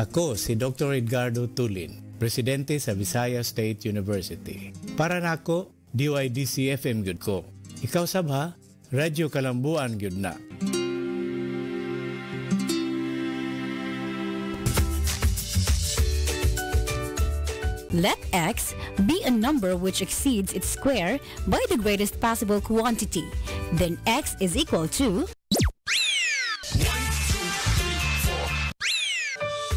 Ako si Dr. Edgardo Tulin, Presidente sa Visayas State University. Para nako, DYDC FM gyud ko. Ikaw sabha, Radyo Kalambuan gyud na. Let x be a number which exceeds its square by the greatest possible quantity. Then x is equal to...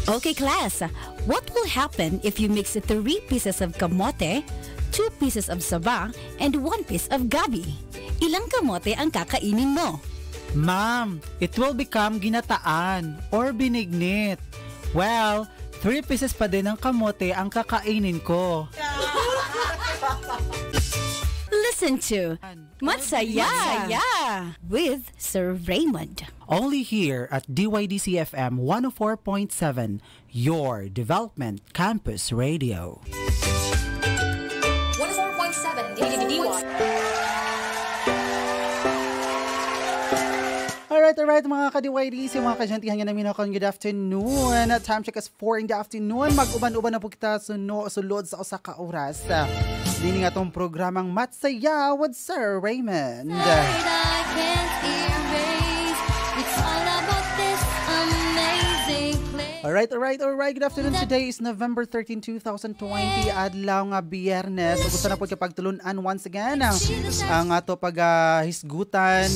Okay class, what will happen if you mix three pieces of kamote, two pieces of saba, and one piece of gabi? Ilang kamote ang kakainin mo? Ma'am, it will become ginataan or binignit. Well, three pieces pa din ng kamote ang kakainin ko. Listen to Matsaya, Matsaya with Sir Raymond. Only here at DYDC FM 104.7, your development campus radio. 104.7 DWD. Alright, alright mga ka-DYDC, mga kajantihan nga namin ako. Good afternoon. Time check is 4 in the afternoon. Mag-uban-uban na po kita suno, sulod sa usa ka oras. Dini nga tong programang Matsaya with Sir Raymond. Alright, alright, alright. Good afternoon. Today is November 13, 2020. Adlaw nga biyernes. Gusto na po kapag tulunan once again ang, ato pag uh, hisgutan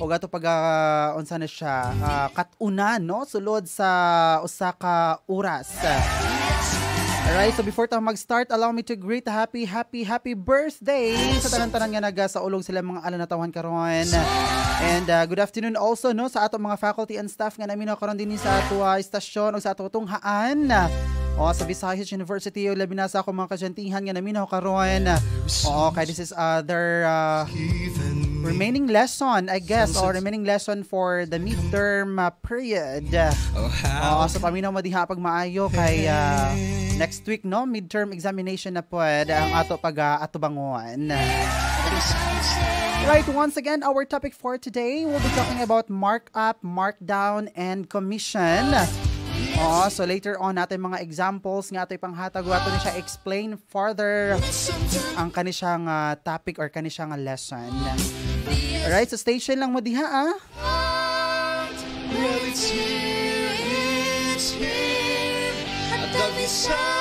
o ato pag uh, unsa na siya uh, katunan no sulod sa usa ka oras. Alright, so before tayo mag-start, allow me to greet a happy, happy, happy birthday sa tanan-tanan nga naga sa ulong sila mga alanatawhan karon. And uh, good afternoon also no sa ato mga faculty and staff nga namin karon din sa ato uh, istasyon o sa ato tunghaan. O sa Visayas University o labi na sa ako mga kasyentihan nga namin karon. Oo, kay this is other uh, remaining lesson, I guess, or remaining lesson for the midterm uh, period. Oo, so paminaw mo diha pag maayo kay uh, next week no midterm examination na pod ang ato pag ato bangon. Right, once again, our topic for today, we'll be talking about markup, markdown, and commission. Oh, so later on natin mga examples nga ito panghatag ato ni siya explain further ang kaniyang uh, topic or kaniyang lesson. Alright, so station lang mo diha ah. Well, it's at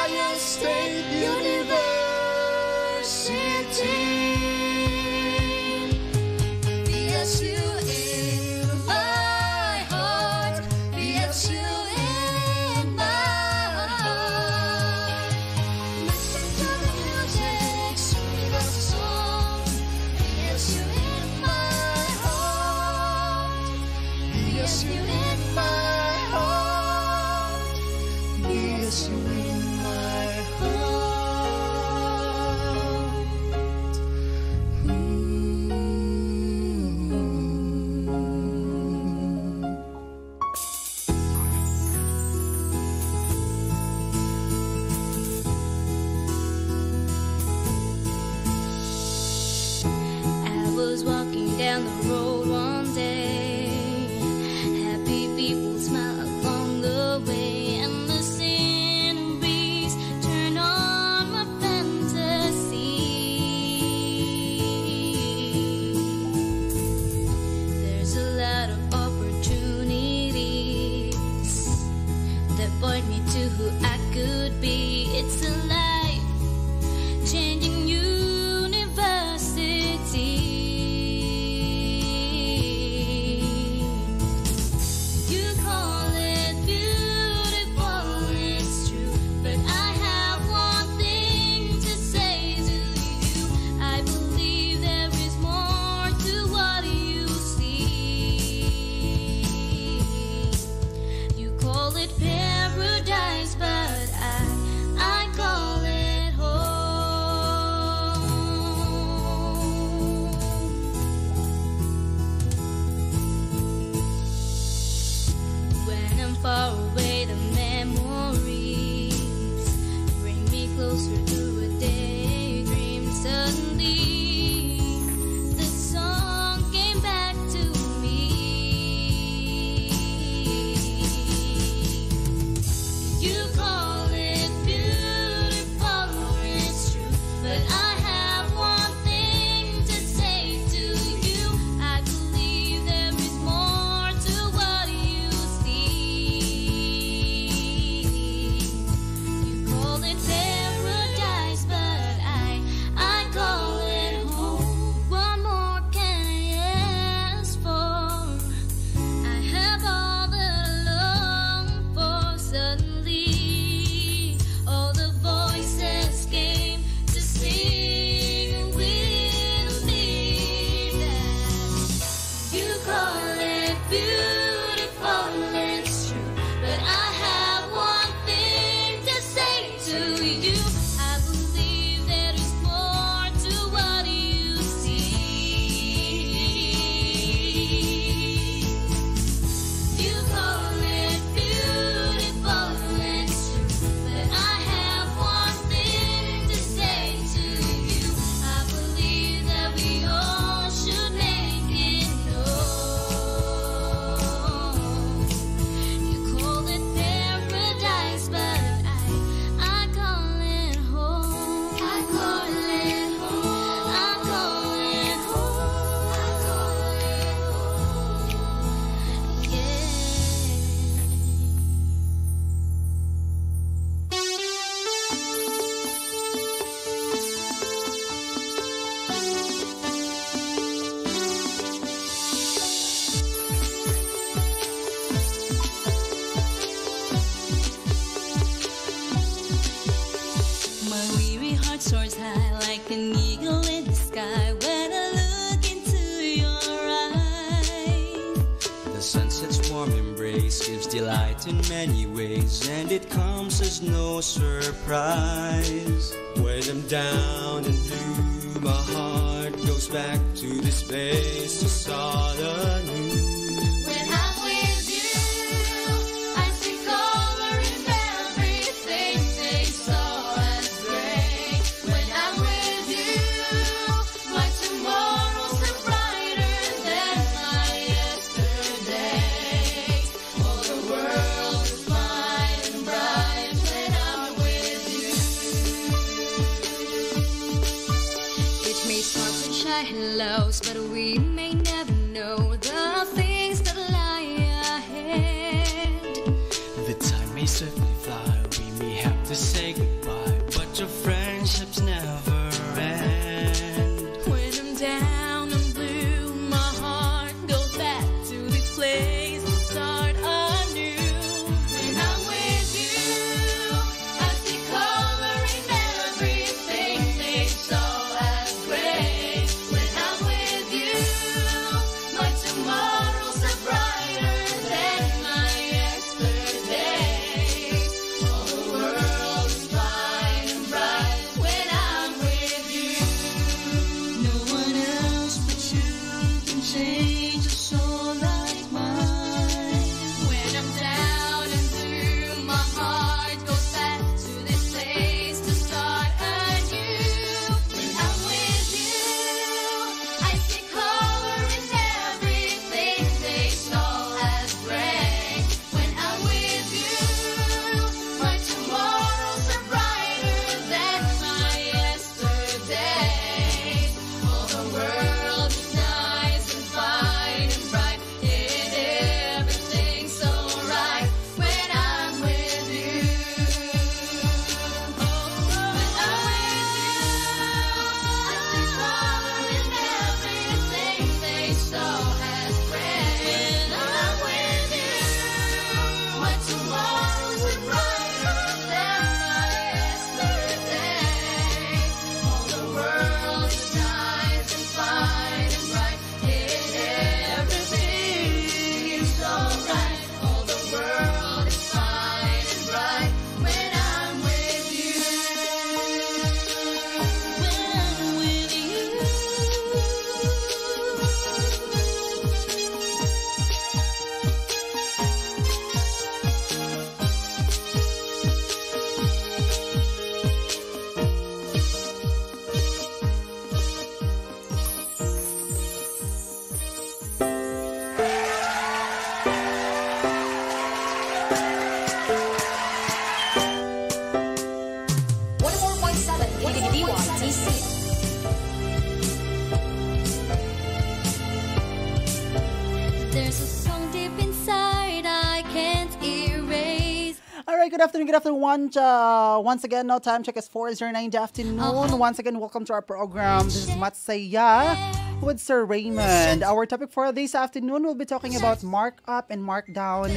afternoon, good afternoon. One, uh, once again, no time check is 4.09 the afternoon. Uh-huh. Once again, welcome to our program. This is Matsaya with Sir Raymond. Our topic for this afternoon, we'll be talking about markup and markdown.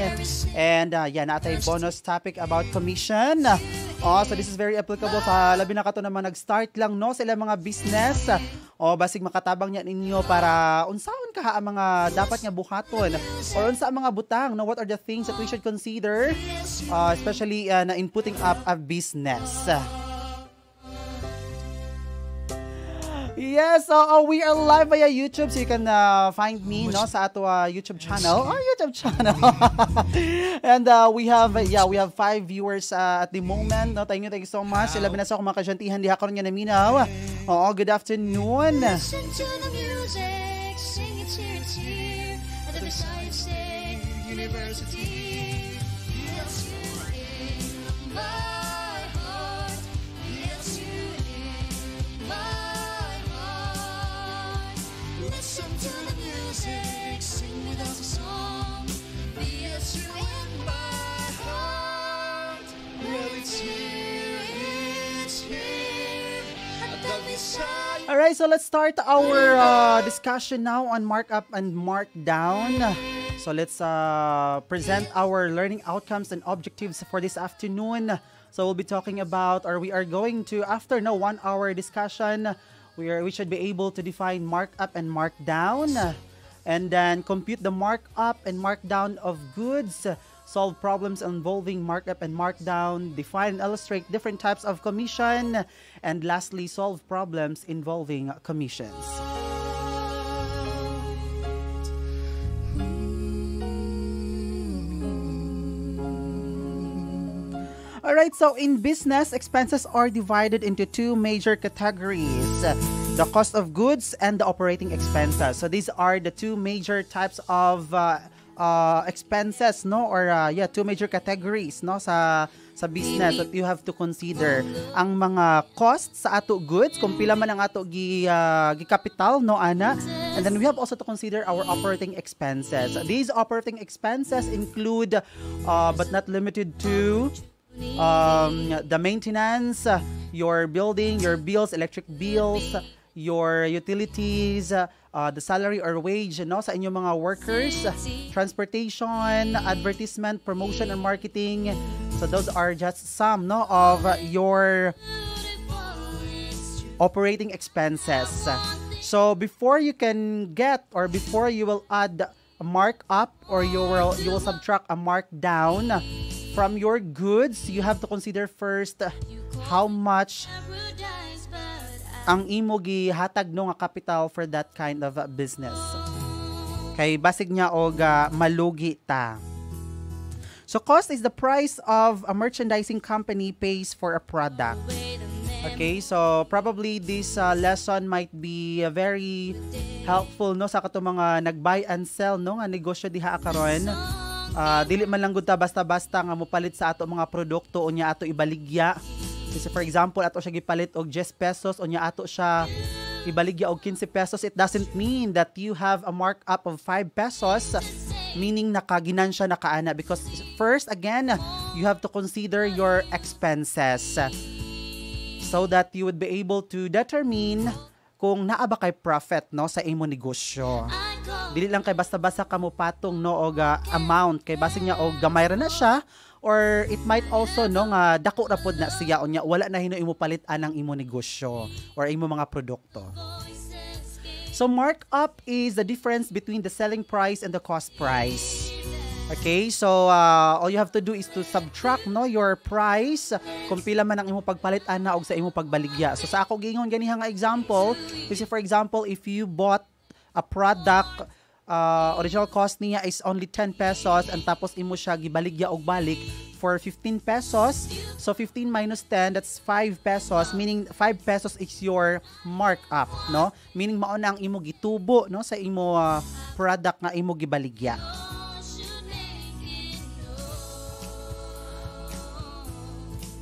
And uh, yeah, at a bonus topic about commission. Oh, so this is very applicable sa labi na kato naman nag-start lang no sa ilang mga business. O basig makatabang niya ninyo para unsaon ka ang mga dapat nga buhaton or unsa ang mga butang no what are the things that we should consider uh, especially uh, na inputting up a business. Yes, so uh, we are live via YouTube so you can uh, find me no sa ato uh, YouTube channel. Oh, YouTube channel. and uh, we have uh, yeah, we have five viewers uh, at the moment. No, thank you, thank you so much. Sila binasa ko makajantihan diha karon nga naminaw. Oo, good afternoon. Listen to the music, All right, so let's start our uh, discussion now on markup and markdown. So let's uh, present our learning outcomes and objectives for this afternoon. So we'll be talking about, or we are going to, after no one hour discussion, we are we should be able to define markup and markdown, and then compute the markup and markdown of goods. Solve problems involving markup and markdown, define and illustrate different types of commission, and lastly, solve problems involving commissions. All right, so in business, expenses are divided into two major categories the cost of goods and the operating expenses. So these are the two major types of uh, uh, expenses, no? Or uh, yeah, two major categories, no? Sa sa business that you have to consider ang mga costs sa ato goods kung pila man ang ato gi uh, gi capital no ana and then we have also to consider our operating expenses these operating expenses include uh, but not limited to um, the maintenance, your building, your bills, electric bills, your utilities, uh, uh, the salary or wage no, sa inyong mga workers, transportation, advertisement, promotion, and marketing. So those are just some no, of your operating expenses. So before you can get or before you will add a markup or you will you will subtract a markdown from your goods, you have to consider first how much ang imo gihatag no nga capital for that kind of business. Kay basig niya og uh, malugi ta. So cost is the price of a merchandising company pays for a product. Okay, so probably this uh, lesson might be uh, very helpful no sa kato mga nag-buy and sell no nga negosyo diha karon. Uh, dili man lang gud ta basta-basta nga mopalit sa ato mga produkto unya ato ibaligya. Kasi for example ato siya gipalit og 10 pesos unya ato siya ibaligya og 15 pesos it doesn't mean that you have a markup of 5 pesos meaning nakaginansya nakaana because first again you have to consider your expenses so that you would be able to determine kung naa kay profit no sa imo negosyo. Dili lang kay basta-basta ka mo patong no og ah, amount kay basig niya og gamay ra na siya or it might also no nga dako ra pod na siya unya wala na hino imo palit anang imo negosyo or imo mga produkto. So markup is the difference between the selling price and the cost price. Okay, so uh, all you have to do is to subtract no your price kung pila man ang imo pagpalit ana og sa imo pagbaligya. So sa ako gingon ganiha nga example, kasi for example if you bought a product uh, original cost niya is only 10 pesos and tapos imo siya gibaligya og balik for 15 pesos. So 15 minus 10 that's 5 pesos meaning 5 pesos is your markup, no? Meaning mao na ang imo gitubo no sa imo uh, product nga imo gibaligya.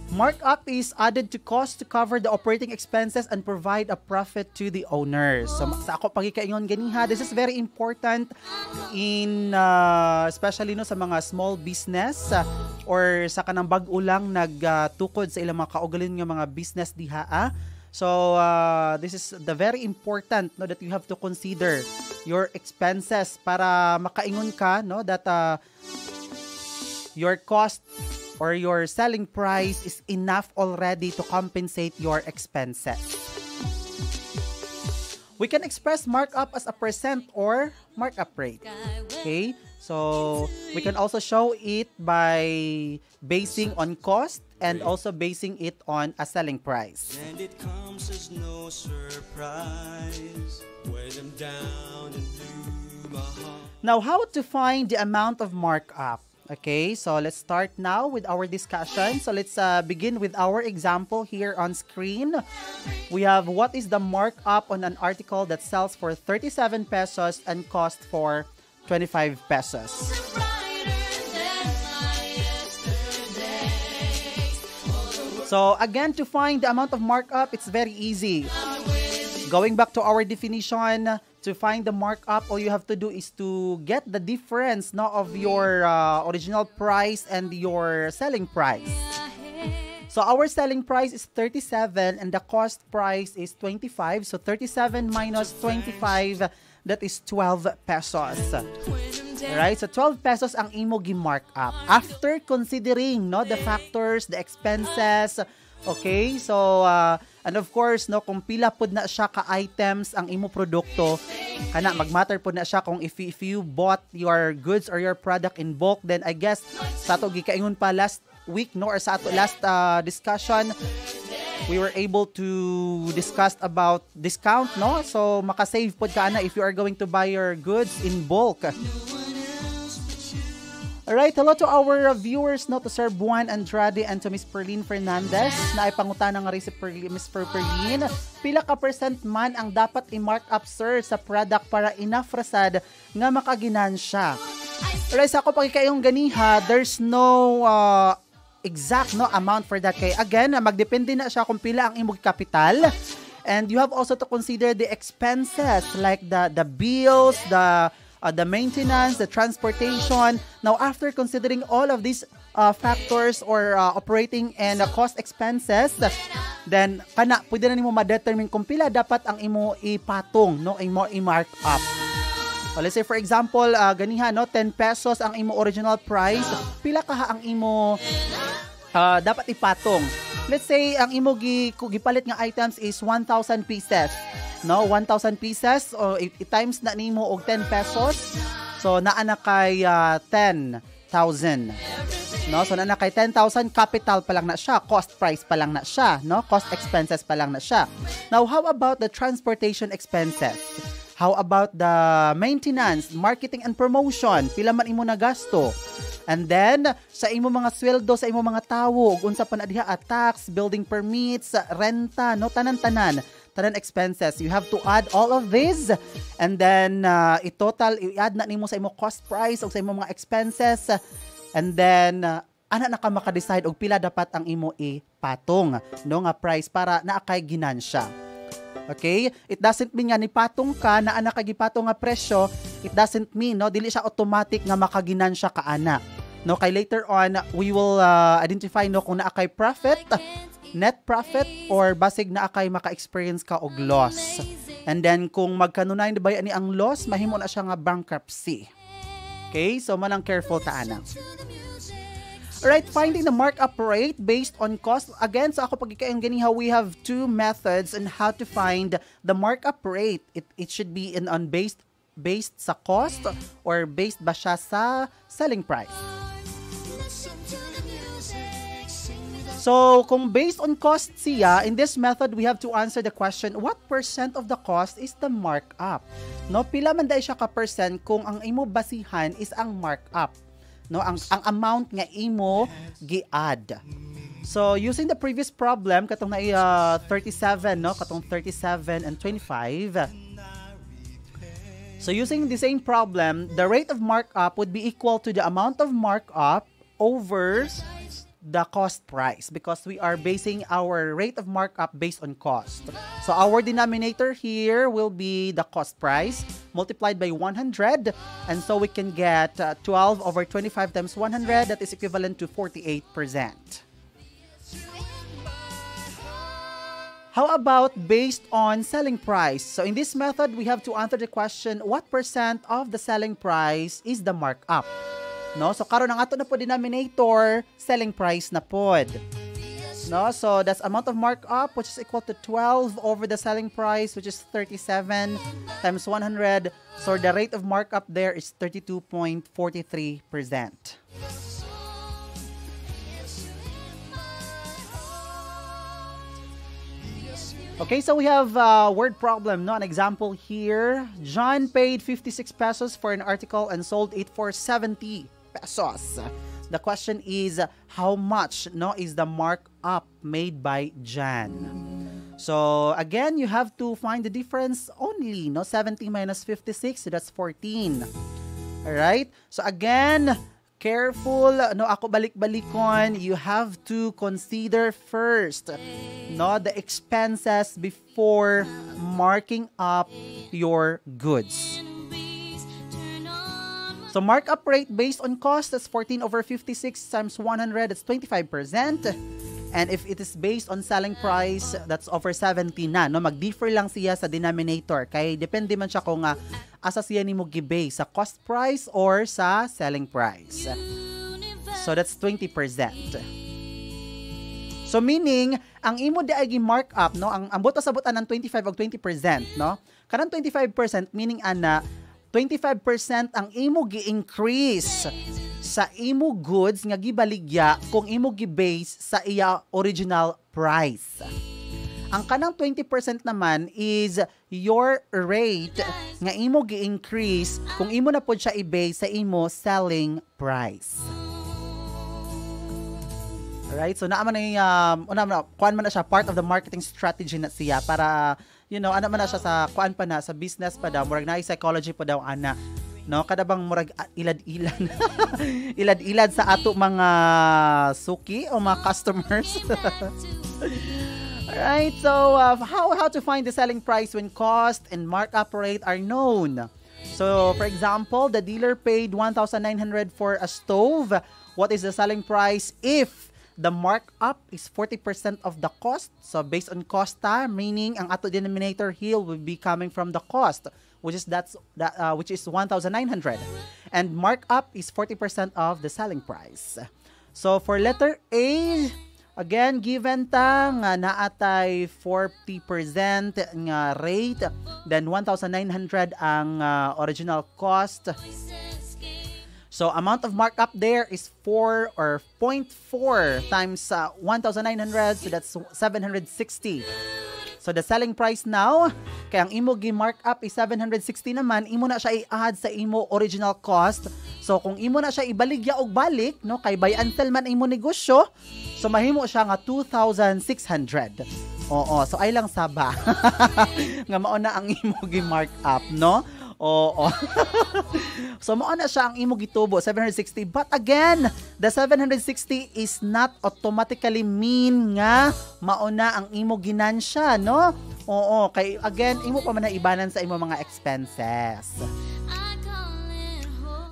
Markup is added to cost to cover the operating expenses and provide a profit to the owner. So sa ako pagikaingon ganiha, this is very important in uh, especially no sa mga small business uh, or sa kanang bag-o lang nagtukod sa ilang mga kaugalin nga mga business diha. ah. So uh, this is the very important no that you have to consider your expenses para makaingon ka no that uh, your cost or your selling price is enough already to compensate your expenses. We can express markup as a percent or markup rate. Okay? So, we can also show it by basing on cost and also basing it on a selling price. And it comes as no surprise. Weigh them down and my heart. Now, how to find the amount of markup? Okay, so let's start now with our discussion. So let's uh, begin with our example here on screen. We have what is the markup on an article that sells for 37 pesos and cost for 25 pesos. So again, to find the amount of markup, it's very easy. Going back to our definition, to find the markup, all you have to do is to get the difference no, of your uh, original price and your selling price. So our selling price is 37 and the cost price is 25. So 37 minus 25, that is 12 pesos. Right? So 12 pesos ang imo gi-mark up. After considering no the factors, the expenses, okay? So uh, and of course no kung pila pud na siya ka items ang imo produkto, kana magmatter pud na siya kung if, if you bought your goods or your product in bulk then I guess sa ato gikaingon pa last week no or sa ato last uh, discussion we were able to discuss about discount no? So makasave pod ka na if you are going to buy your goods in bulk Alright, hello to our viewers, no, to Sir Buan Andrade and to Miss Perlin Fernandez na ipangutana nga rin si Perlin, Miss Per- Perlin. Pila ka percent man ang dapat i-mark up, sir, sa product para enough rasad nga makaginansya? Alright, sa ako pagkikayong ganiha, there's no uh, exact no amount for that kay again magdepende na siya kung pila ang imong kapital and you have also to consider the expenses like the the bills the uh, the maintenance the transportation. Now after considering all of these uh, factors or uh, operating and uh, cost expenses then kana pwede na nimo ma-determine kung pila dapat ang imo ipatong no imo i-mark up. So let's say for example, uh, ganiha no, 10 pesos ang imo original price, pila ka ang imo uh, dapat ipatong. Let's say ang imo gi gipalit nga items is 1,000 pieces. No, 1,000 pieces o i- i-times na nimo og 10 pesos. So naa na kay uh, 10,000. No, so naa na kay 10,000 capital pa lang na siya, cost price pa lang na siya, no? Cost expenses pa lang na siya. Now, how about the transportation expenses? How about the maintenance, marketing and promotion? Pila man imo na gasto? And then, sa imo mga sweldo, sa imo mga tawo, unsa pa na diha ah, tax, building permits, renta, no tanan-tanan, tanan expenses. You have to add all of this and then uh, i-total i-add na nimo sa imo cost price o sa imo mga expenses and then uh, ana na ka maka-decide og pila dapat ang imo ipatong no nga price para naa kay ginansya. Okay? It doesn't mean nga ni patong ka na ana kay gipatong nga presyo, it doesn't mean no dili siya automatic nga makaginansya ka ana. No kay later on we will uh, identify no kung naa kay profit, net profit or basig naa kay maka-experience ka og loss. And then kung magkanunay na ba ani ang loss, mahimo na siya nga bankruptcy. Okay? So manang careful ta ana. Alright, finding the markup rate based on cost. Again, sa ako pagkikain ganiha, we have two methods on how to find the markup rate. It, it should be in on based based sa cost or based ba siya sa selling price. So, kung based on cost siya, in this method, we have to answer the question, what percent of the cost is the markup? No, pila man dai siya ka percent kung ang imo basihan is ang markup. No, ang ang amount nga imo gi-add. So, using the previous problem, katong na uh, 37, no? Katong 37 and 25. So, using the same problem, the rate of markup would be equal to the amount of markup over the cost price because we are basing our rate of markup based on cost. So our denominator here will be the cost price multiplied by 100 and so we can get uh, 12 over 25 times 100 that is equivalent to 48%. How about based on selling price? So in this method, we have to answer the question, what percent of the selling price is the markup? No? So karon ang ato na po denominator, selling price na pod. No? So that's amount of markup which is equal to 12 over the selling price which is 37 times 100. So the rate of markup there is 32.43%. Okay, so we have a word problem, no? An example here. John paid 56 pesos for an article and sold it for 70 pesos. The question is, how much, no, is the markup made by Jan? So, again, you have to find the difference only, no? 70 minus 56, so that's 14. Alright? So, again, careful, no, ako balik-balikon, you have to consider first, no, the expenses before marking up your goods. So markup rate based on cost, that's 14 over 56 times 100, that's 25%. And if it is based on selling price, that's over 70 na. No? Mag-differ lang siya sa denominator. Kay depende man siya kung uh, asa siya ni mo gibase, sa cost price or sa selling price. So that's 20%. So meaning, ang imo di ay markup, no? Ang buto sa butan ng 25 og 20%, no? Kanang 25% meaning ana 25% ang imo gi-increase sa imo goods nga gibaligya kung imo gi-base sa iya original price. Ang kanang 20% naman is your rate nga imo gi-increase kung imo na pod siya i-base sa imo selling price. Alright, so naa man yung, um, una man, kuan man na siya, part of the marketing strategy na siya para, you know, ano man na siya sa, kuan pa na, sa business pa daw, murag na psychology pa daw, ana, no, kada bang murag ilad-ilad, ilad-ilad sa ato mga suki o mga customers. Alright, so uh, how, how to find the selling price when cost and markup rate are known? So, for example, the dealer paid 1,900 for a stove. What is the selling price if the markup is 40% of the cost? So, based on costa, meaning ang ato denominator here will be coming from the cost, which is that's that uh, which is 1,900, and markup is 40% of the selling price. So, for letter A, Again, given ta nga naatay 40% nga rate, then 1,900 ang uh, original cost. So, amount of markup there is 4 or 0.4 times uh, 1,900, so that's 760. So, the selling price now, kaya ang imo gi-markup is 760 naman, imo na siya i-add sa imo original cost. So, kung imo na siya ibaligya og balik, no, kay buy and sell man imo negosyo, so mahimo siya nga 2,600. Oo, so ay lang saba. nga mao na ang imo gi-markup, no? Oo. so mao na siya ang imo gitubo 760 but again the 760 is not automatically mean nga mao na ang imo ginansya no Oo kay again imo pa man na ibanan sa imo mga expenses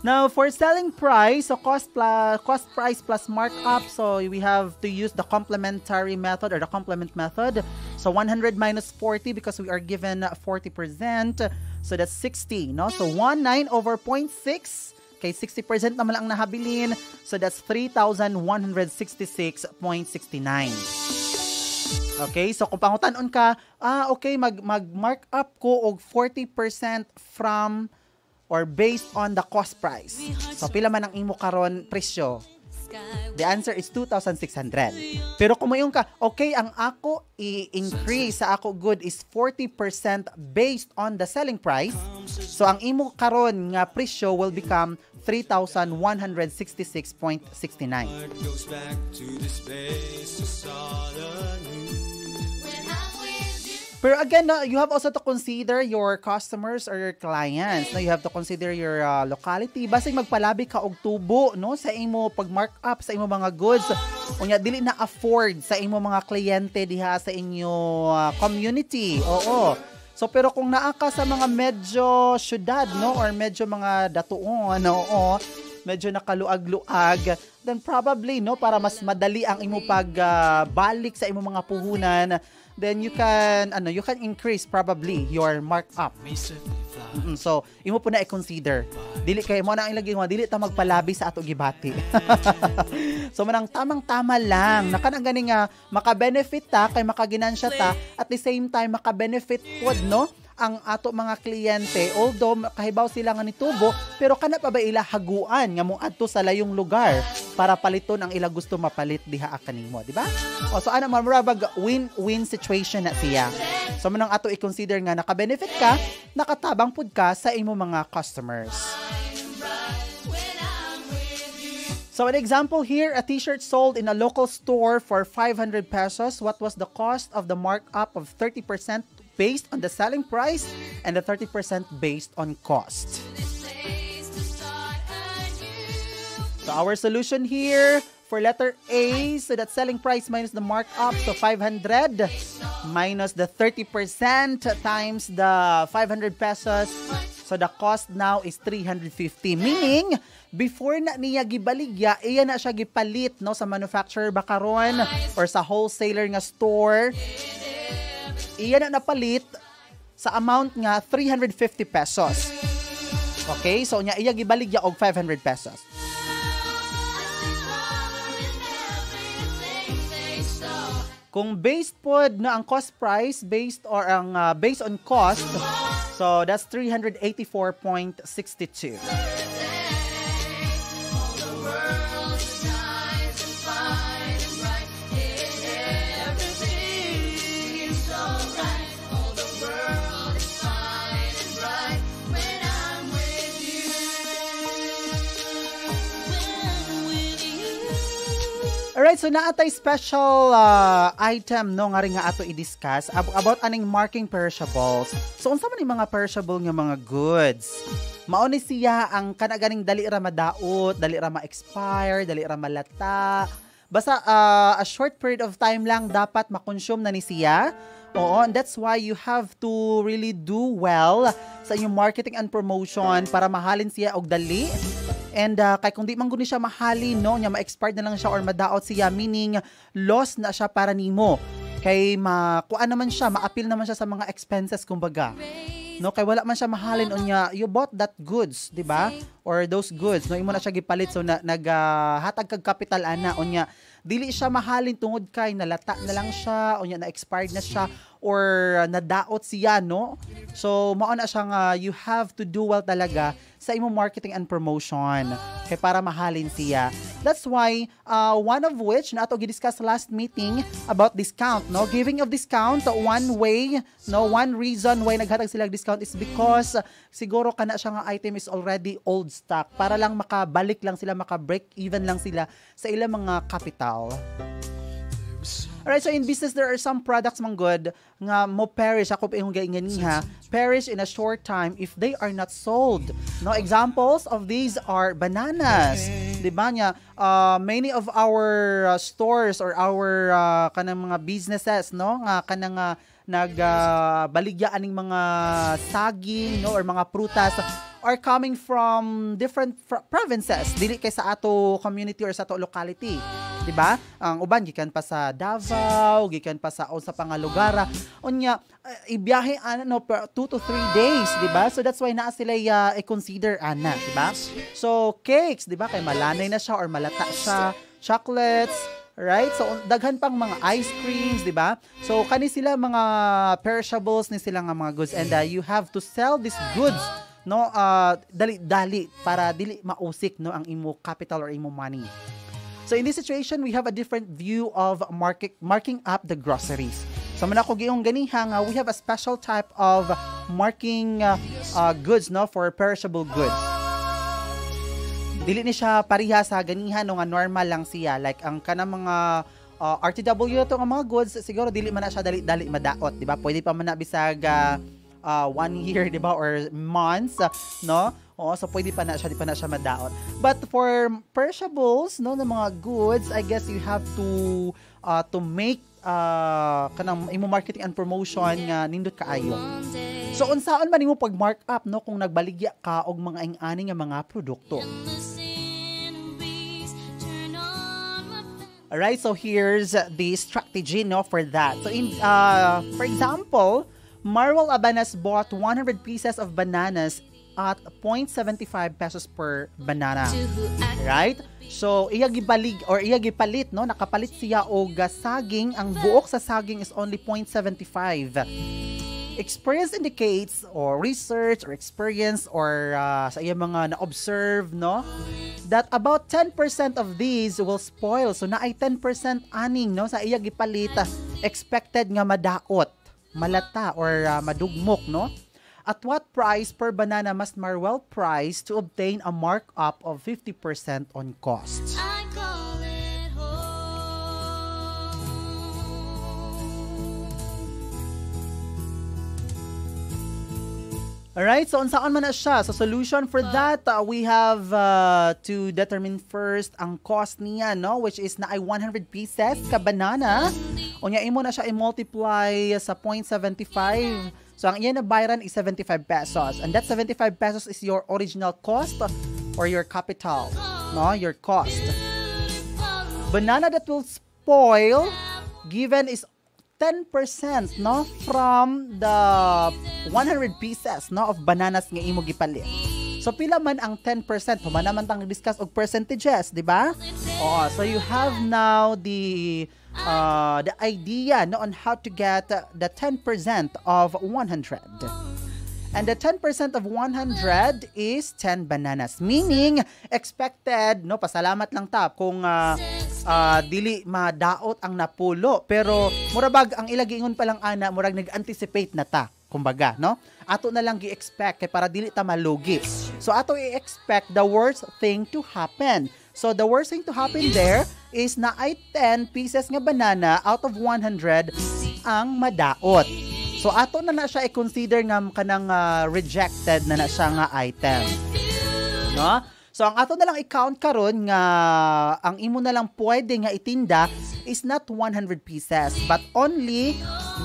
Now, for selling price, so cost plus cost price plus markup, so we have to use the complementary method or the complement method. So 100 minus 40 because we are given 40%. So that's 60, no? So 19 over 0.6 kay 60% naman ang nahabilin. So that's 3,166.69. Okay, so kung pangutanon ka, ah okay, mag mag mark up ko og 40% from or based on the cost price. So pila man ang imo karon presyo? The answer is 2,600. Pero kung mayon ka, okay, ang ako i-increase sa ako good is 40% based on the selling price. So ang imo karon nga presyo will become 3,166.69. Pero again, no, you have also to consider your customers or your clients. No, you have to consider your uh, locality. Basig magpalabi ka og tubo no sa imo pag mark up sa imo mga goods. Unya dili na afford sa imo mga kliyente diha sa inyo uh, community. Oo. So pero kung naa ka sa mga medyo syudad no or medyo mga datuon, oo, medyo nakaluag-luag, then probably no para mas madali ang imo pag uh, sa imo mga puhunan, then you can ano, you can increase probably your markup. Mm, So, imo po na i-consider. Dili kay mo na ang ilagay mo, dili ta magpalabi sa ato gibati. so manang tamang-tama lang. Nakanang gani nga maka-benefit ta kay makaginansya ta at the same time maka-benefit pod no ang ato mga kliyente. Although kahibaw sila nga nitubo pero kana pa ba ila haguan nga mo adto sa layong lugar para paliton ang ila gusto mapalit diha kanimo di ba? O so ana mamurabag win-win situation na siya. So manang ato i-consider nga naka-benefit ka nakatabang pud ka sa imo mga customers. So an example here, a t-shirt sold in a local store for 500 pesos. What was the cost of the markup of 30% based on the selling price and the 30% based on cost? So our solution here for letter A, so that selling price minus the markup, so 500 minus the 30% times the 500 pesos. So the cost now is 350. Meaning, before na niya gibaligya, iya na siya gipalit no sa manufacturer ba karon or sa wholesaler nga store. Iya na napalit sa amount nga 350 pesos. Okay, so nya iya gibaligya og 500 pesos. Kung based pod na ang cost price based or ang uh, based on cost, so that's 384.62. Alright, so naatay special uh, item no nga rin nga ato i-discuss ab- about aning marking perishables. So unsa man mga perishable nga mga goods? Mao ni siya ang kanaganing dali ra madaot, dali ra ma-expire, dali ra malata. Basta uh, a short period of time lang dapat makonsume na ni siya. Oo, and that's why you have to really do well sa inyong marketing and promotion para mahalin siya og dali. And uh, kay kung di man guni siya mahalin, no, nya ma-expired na lang siya or madaot siya, meaning loss na siya para nimo. Kay makuan naman siya, ma-appeal naman siya sa mga expenses kumbaga. No, kay wala man siya mahalin unya, you bought that goods, di ba? Or those goods, no, imo na siya gipalit so na, naghatag kag capital ana unya dili siya mahalin tungod kay nalata na lang siya o na expired na siya or uh, nadaot siya no? So mao na siya nga you have to do well talaga sa imo marketing and promotion. Kay para mahalin siya. That's why uh, one of which na ato gi-discuss last meeting about discount no? Giving of discount one way no? One reason why naghatag sila discount is because uh, siguro kana siya nga item is already old stock. Para lang makabalik lang sila maka break even lang sila sa ilang mga capital Alright, so in business, there are some products mang good nga mo perish. Ako pa yung gaingan ha. Perish in a short time if they are not sold. No examples of these are bananas. Di ba niya? Uh, many of our uh, stores or our uh, kanang mga businesses, no? Nga kanang uh, nagbaligya aning mga saging no or mga prutas are coming from different fr- provinces dili kay sa ato community or sa ato locality di ba? Ang uban gikan pa sa Davao gikan pa sa unsa pa nga lugar unya uh, ibiyahe ano per 2 to 3 days di ba? So that's why naa sila uh, i-consider ana di ba? So cakes di ba? Kay malanay na siya or malata siya. Chocolates Right? So, daghan pang mga ice creams, di ba? So, kani sila mga perishables ni sila nga mga goods. And uh, you have to sell these goods no? Uh, dali dali para dili mausik no ang imo capital or imo money. So in this situation, we have a different view of market, marking up the groceries. So man ako giyong ganiha nga we have a special type of marking uh, uh, goods no for perishable goods. Dili ni siya pariha sa ganihan no nga normal lang siya. Like ang kana mga uh, RTW to mga goods siguro dili man na siya dali dali madaot di ba? Pwede pa man na bisag uh, uh, one year di ba? Or months uh, no Oo, so pwede pa na siya, di pa na siya madaot. But for perishables, no, ng mga goods, I guess you have to uh, to make uh, kanang imo marketing and promotion nga nindot kaayo. So unsaon man nimo pag mark up no kung nagbaligya ka og mga ing-ani nga mga produkto. Alright, so here's the strategy no for that. So in uh, for example, Marwal Abanas bought 100 pieces of bananas at 0.75 pesos per banana. Right? So, iya gibalig or iya gipalit, no? Nakapalit siya ah, saging. Ang buok sa saging is only 0.75. Experience indicates or research or experience or ah, sa iya mga na-observe, no? That about 10% of these will spoil. So, na ay 10% aning, no? Sa iya gipalit, ah, expected nga madaot, malata or ah, madugmok, no? At what price per banana must Marwell price to obtain a markup of 50% on cost? I call it home. Alright, so unsaon man na siya? So solution for that, uh, we have uh, to determine first ang cost niya, no? Which is na ay 100 pieces ka banana. Unya imo na siya i-multiply sa 0.75. So ang iya na bayaran is 75 pesos. And that 75 pesos is your original cost or your capital, no? Your cost. Banana that will spoil given is 10% no from the 100 pieces no of bananas nga imo gipalit. So pila man ang 10%, humana man tang discuss og percentages, di ba? Oo, so you have now the uh, the idea no on how to get uh, the 10% of 100. And the 10% of 100 is 10 bananas. Meaning, expected, no, pasalamat lang tap kung ah, ah, dili madaot ang napulo. Pero, murabag, ang ilagingon pa lang ana, murag nag-anticipate na ta. Kumbaga, no? Ato na lang gi-expect kay para dili ta malugi. So, ato i-expect the worst thing to happen. So, the worst thing to happen there is na ay 10 pieces nga banana out of 100 ang madaot. So ato na na siya i-consider nga kanang ah, rejected na na siya nga item. No? So ang ato na lang i-count karon nga ang imo na lang pwede nga itinda is not 100 pieces but only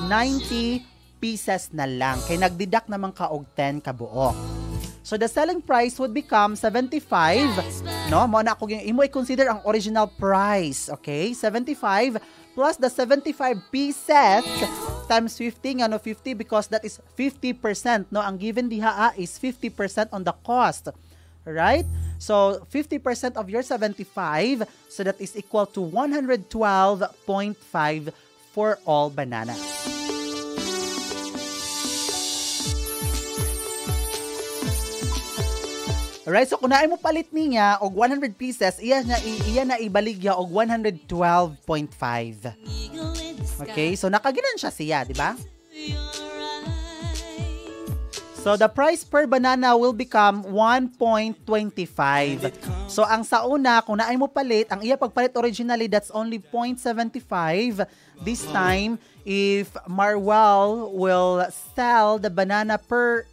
90 pieces na lang. Kay nagdidak naman ka og 10 ka buok. So the selling price would become 75, no? Mo na ako imo i-consider ang original price, okay? 75 plus the 75 pieces times 50 nga no 50 because that is 50%, no? Ang given diha ah, is 50% on the cost. Right? So 50% of your 75, so that is equal to 112.5 for all bananas. Alright, so kung naay mo palit niya og 100 pieces, iya na iya na ibaligya og 112.5. Okay, so nakaginan siya siya, di ba? So the price per banana will become 1.25. So ang sa una, kung naay mo palit, ang iya pagpalit originally that's only 0.75. This time, if Marwell will sell the banana per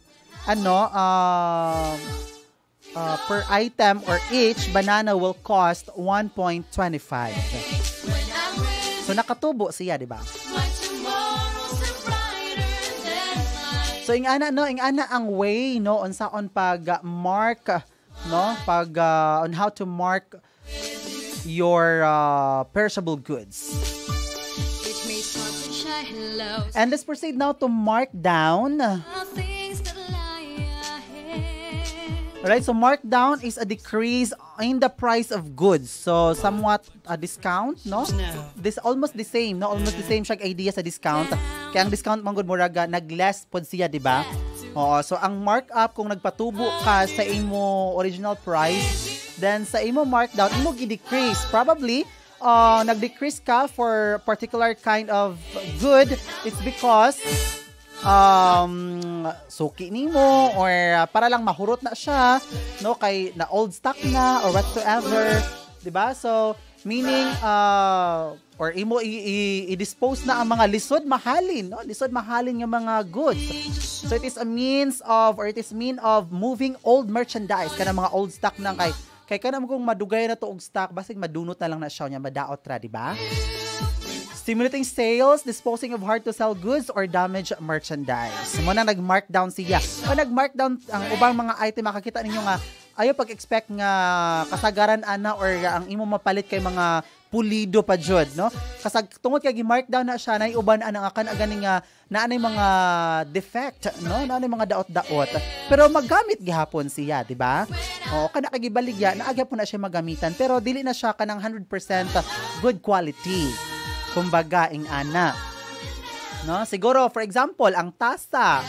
ano, um uh, per item or each banana will cost 1.25. So nakatubo siya, di ba? So ing ana no, ing ana ang way no on saon pag uh, mark no pag uh, on how to mark your uh, perishable goods. And let's proceed now to mark Alright, so markdown is a decrease in the price of goods. So somewhat a discount, no? This almost the same, no? Almost the same siya idea sa discount. Kaya ang discount manggod mo raga nag-less pod siya, di ba? Oo, so ang markup kung nagpatubo ka sa imo original price, then sa imo markdown imo gi-decrease. Probably uh, nag-decrease ka for particular kind of good, it's because um suki nimo or uh, para lang mahurot na siya no? Kay na old stock na or whatsoever 'di ba? So meaning uh or imo i-dispose na ang mga lisod mahalin no? Lisod mahalin nga mga goods. So it is a means of or it is mean of moving old merchandise. Kana mga old stock na kay kay kana mo kung madugay na to og stock basig madunot na lang na siya nya madaot ra di ba Stimulating sales, disposing of hard-to-sell goods or damaged merchandise. Mo na nag-markdown siya. O nag-markdown ang ubang mga item, makakita ninyo nga, ayaw pag-expect nga kasagaran ana or ang imo mapalit kay mga pulido pa jud no? Kasag tungod kay gi-markdown na siya nay uban anang akan aganing nga naanay mga defect no? Naanay mga daot-daot. Pero magamit gihapon siya di ba? O kana kay gibaligya na siya magamitan pero dili na siya kanang 100% good quality kumbaga ing ana no siguro for example ang tasa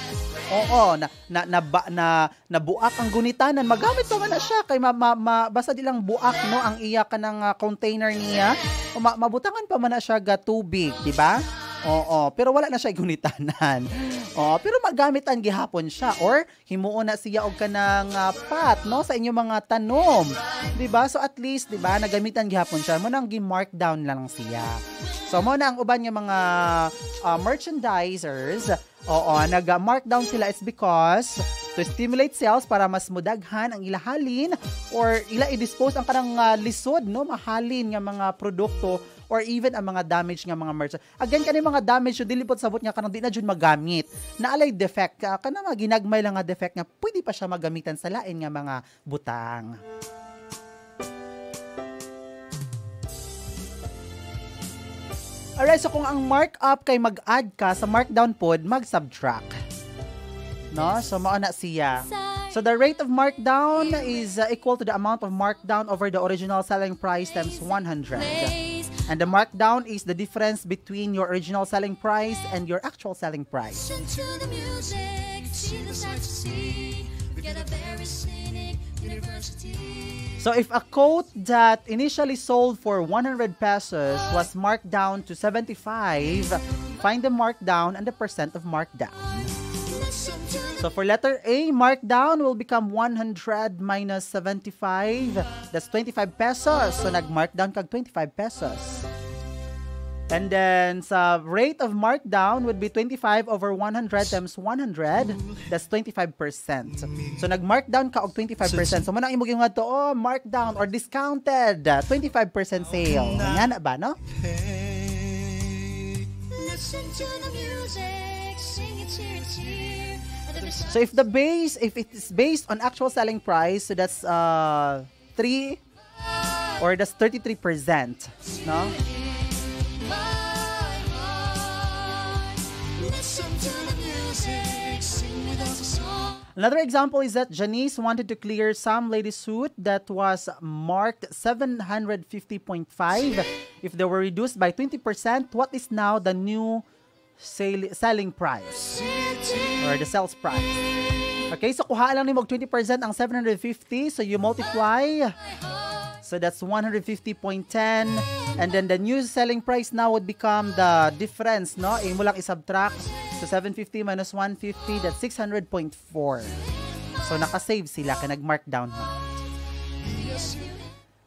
Oo, na na na, ba, na nabuak ang gunitanan. Magamit pa man na siya kay ma, ma, ma- basta di lang buak no ang iya ka ng ah, container niya. O, ma, mabutangan pa man na siya ga tubig, di ba? Oo, pero wala na siya gunitanan. Oo, pero magamitan gihapon siya or himuon na siya og kanang ah, pat no sa inyong mga tanom. Di ba? So at least, di ba, nagamitan gihapon siya. Mo nang gi-mark down lang siya. So mo na ang uban nga mga ah, merchandisers Oo, nag-markdown sila it's because to stimulate sales para mas mudaghan ang ilahalin or ila i-dispose ang kanang ah, lisod no mahalin nga mga produkto or even ang mga damage nga mga merch. Again kani mga damage yung dili pod sabot nga kanang di na jud magamit. Naalay defect ka kana mga ginagmay lang nga defect nga pwede pa siya magamitan sa lain nga mga butang. Alright, so kung ang markup kay mag-add ka sa markdown pod, mag-subtract. No? So, mao na siya. So, the rate of markdown is uh, equal to the amount of markdown over the original selling price times 100. And the markdown is the difference between your original selling price and your actual selling price. Listen to the music, see the sights to see. We got a very scenic university. So if a coat that initially sold for 100 pesos was marked down to 75, find the markdown and the percent of markdown. So for letter A, markdown will become 100 minus 75. That's 25 pesos. So nag-markdown kag 25 pesos. And then sa rate of markdown would be 25 over 100 times 100. That's 25%. So nag-markdown ka og 25%. So manang imong nga to, oh, markdown or discounted. 25% sale. Nga na ba, no? listen to the music, So if the base, if it is based on actual selling price, so that's uh 3 or that's 33%, no? Another example is that Janice wanted to clear some lady suit that was marked 750.5. If they were reduced by 20%, what is now the new sale, selling price or the sales price? Okay, so kuha lang ni mo og 20% ang 750, so you multiply. So that's 150.10 and then the new selling price now would become the difference, no? Imo lang i-subtract. So 750 minus 150, that's 600.4. So naka-save sila kaya nag-markdown na.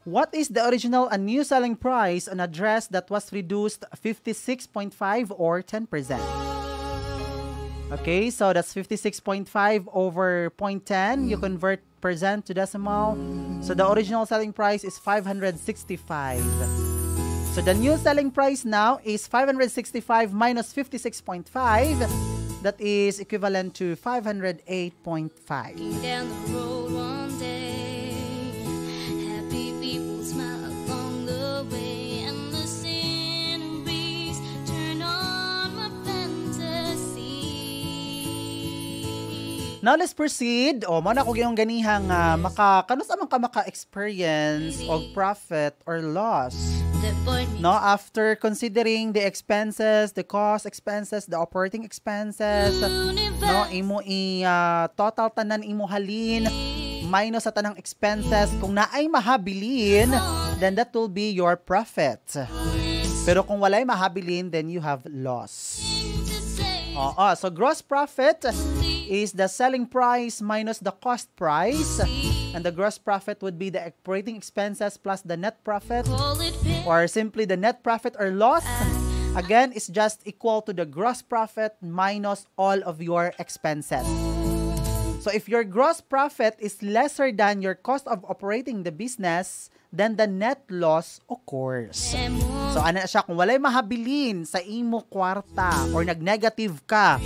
What is the original and new selling price on a dress that was reduced 56.5 or 10%? Okay, so that's 56.5 over 0.10. You convert percent to decimal. So the original selling price is 565. So the new selling price now is 565 minus 56.5. That is equivalent to 508.5. Now let's proceed. O, mo na kung yung ganihang uh, maka, kanus amang ka maka-experience og profit or loss. No, after considering the expenses, the cost expenses, the operating expenses, no, imo i ah, total tanan imo halin minus sa tanang expenses kung naay mahabilin, then that will be your profit. Pero kung walay mahabilin, then you have loss. Oo, so gross profit is the selling price minus the cost price. And the gross profit would be the operating expenses plus the net profit or simply the net profit or loss. Again, is just equal to the gross profit minus all of your expenses. So if your gross profit is lesser than your cost of operating the business, then the net loss occurs. So ano na siya, kung walay mahabilin sa imo kwarta or nag-negative ka,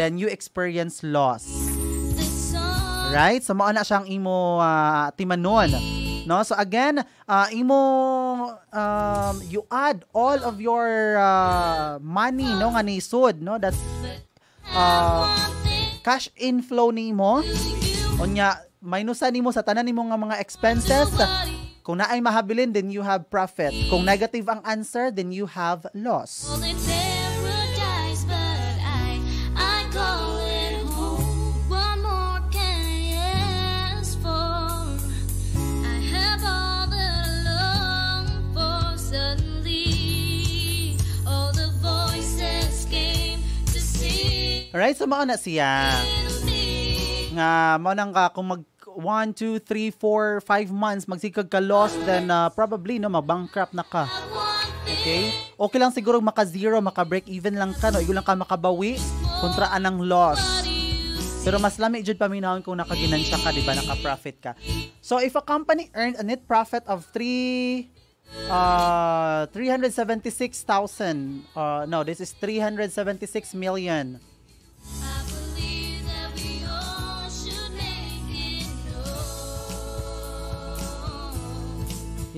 then you experience loss. Right? So mao na siyang imo ah, timanon No? So again, uh, imo um, you add all of your uh, money no nga nisud no that's uh, cash inflow nimo unya minusan nimo sa tanan nimo nga mga expenses kung naay mahabilin then you have profit. Kung negative ang answer then you have loss. Alright so mao na siya. Nga mao nang ka kung mag 1, 2, 3, 4, 5 months magsikag ka loss then uh, probably no mabankrupt na ka Okay? Okay lang siguro maka-zero, maka-break even lang ka, no? Igo lang ka makabawi kontra anang loss. Pero mas lami jud paminahon kung nakaginansya ka, di ba? Naka-profit ka. So, if a company earned a net profit of 3 uh 376,000 uh no this is 376 million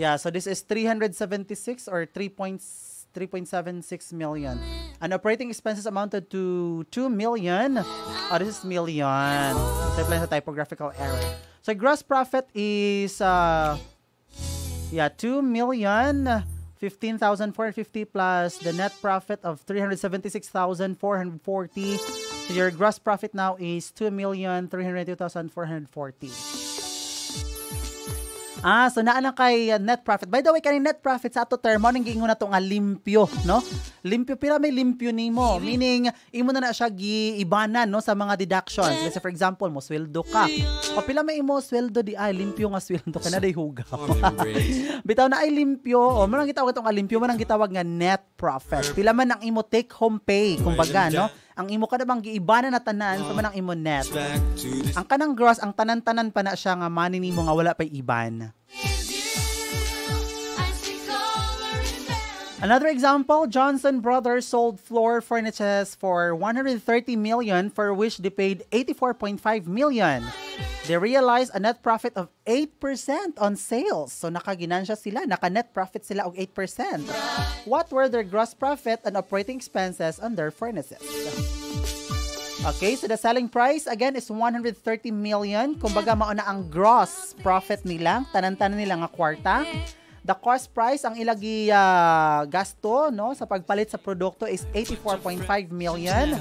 Yeah, so this is 376 or 3 points 3.76 million. And operating expenses amounted to 2 million. Oh, this is million. So, apply sa typographical error. So, gross profit is, uh, yeah, 2 million 15,450 plus the net profit of 376,440. So, your gross profit now is 2,302,440. Ah, so naa na kay uh, net profit. By the way, kaning net profit sa ato term, mo nang giingon na to nga limpyo, no? Limpyo pila may limpyo nimo, meaning imo na na siya giibanan no sa mga deductions. Let's say for example, mo sweldo ka. O pila may imo sweldo di ay limpyo nga sweldo ka na day. Warm embrace. Bitaw na ay limpyo, o mo nang gitawag nga limpyo, mo nang gitawag nga net profit. Pila man ang imo take home pay, kumbaga, no? Ang imo kada bang giibanan na tanan, sa man ang imo net. Ang kanang gross, ang tanan-tanan pa na siya nga money nimo nga wala pay iban. Another example, Johnson Brothers sold floor furnitures for 130 million for which they paid 84.5 million. They realized a net profit of 8% on sales. So nakaginansya sila, naka-net profit sila og 8%. What were their gross profit and operating expenses on their furnaces? Okay, so the selling price again is 130 million. Kumbaga mao na ang gross profit nila, tanan-tanan nila nga kwarta. The cost price ang ilagi ah, gasto no sa pagpalit sa produkto is 84.5 million.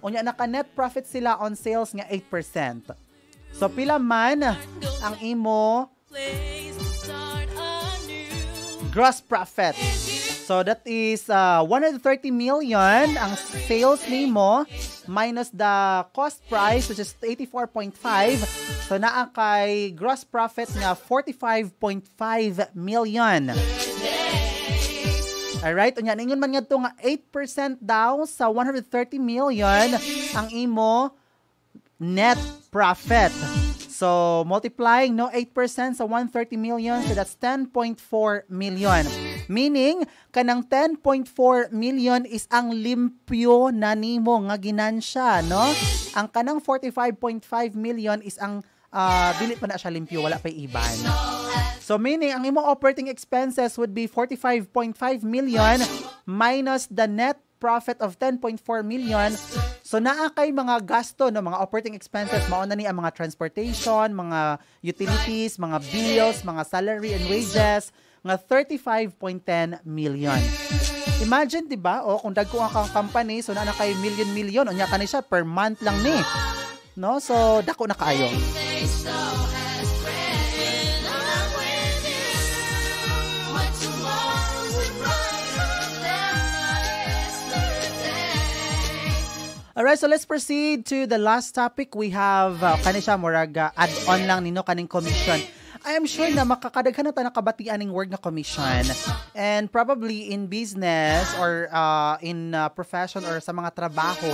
Unya naka net profit sila on sales nga 8%. So pila man ang imo to gross profit. So that is uh, 130 million ang sales nimo minus the cost price which is 84.5. So naa kay gross profit nga 45.5 million. Alright, unya ningon man ngadto nga 8% daw sa 130 million ang imo net profit. So, multiplying no 8% sa 130 million, so that's 10.4 million. Meaning, kanang 10.4 million is ang limpyo na nimo nga ginansya, no? Ang kanang 45.5 million is ang ah, dili pa na siya limpyo, wala pa iban. So meaning, ang imong operating expenses would be 45.5 million minus the net profit of 10.4 million. So naa kay mga gasto no mga operating expenses mao na ni ang mga transportation, mga utilities, mga bills, mga salary and wages nga 35.10 million. Imagine 'di ba? O kung dagko ang company so naa na kay million million unya kani siya per month lang ni. No? So dako na kaayo. Alright, so let's proceed to the last topic. We have, uh, kani siya, murag, uh, add-on lang nino kaning commission. I am sure na makakadaghan na tayo nakabatian ng word na commission. And probably in business or uh, in uh, profession or sa mga trabaho,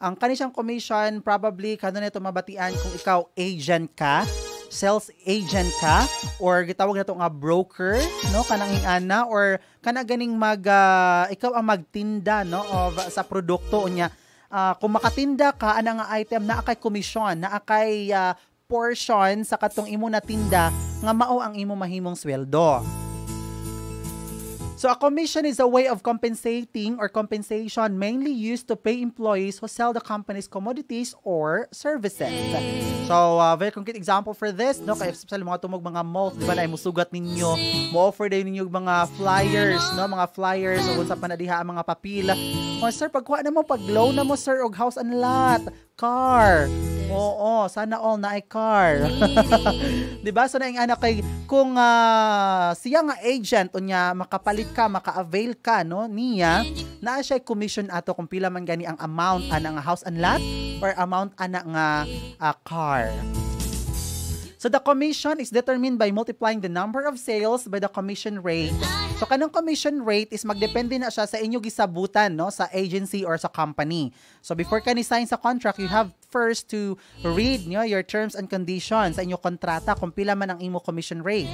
ang kani siyang commission, probably kano nito mabatian kung ikaw agent ka, sales agent ka or gitawag nato nga broker no kanang ana or kana ganing mag ah, ikaw ang magtinda no of sa produkto unya Ah, kung makatinda ka ana nga item na akay komisyon na akay ah, portion sa katong imo na tinda nga mao ang imo mahimong sweldo. So a commission is a way of compensating or compensation mainly used to pay employees who sell the company's commodities or services. So uh, very concrete example for this, no, kay especially mga tumog mga malls, di ba na musugat ninyo, mo-offer din ninyo mga flyers, no, mga flyers o unsa pa na diha ang mga papila. O sir, pagkuha na mo pag loan na mo sir og house and lot, car. Oo, sana all na ay car. 'Di ba? So na ang anak kay kung ah, siya nga agent unya makapalit ka, maka-avail ka no niya na siya commission ato kung pila man gani ang amount ana nga house and lot or amount ana nga ah, car. So the commission is determined by multiplying the number of sales by the commission rate. So kanang commission rate is magdepende na siya sa inyo gisabutan no sa agency or sa company. So before ka ni sign sa contract, you have first to read no, your terms and conditions sa inyo kontrata kung pila man ang imo commission rate.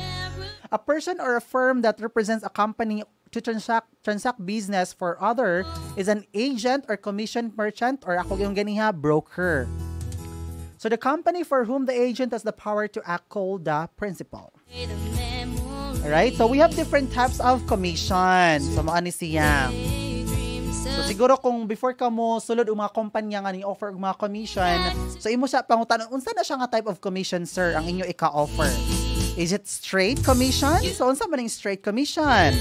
A person or a firm that represents a company to transact transact business for other is an agent or commission merchant or ako yung ganiha broker. So the company for whom the agent has the power to act called the principal. Alright? So we have different types of commission. So mao ni siya. So siguro kung before ka mo sulod og mga kumpanya nga ni offer mga commission, so imo siya pangutan unsa na siya nga type of commission sir ang inyo ika-offer? Is it straight commission? So unsa man ang straight commission?